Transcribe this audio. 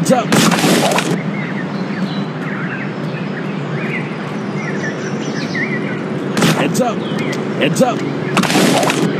Heads up. Heads up. Heads up.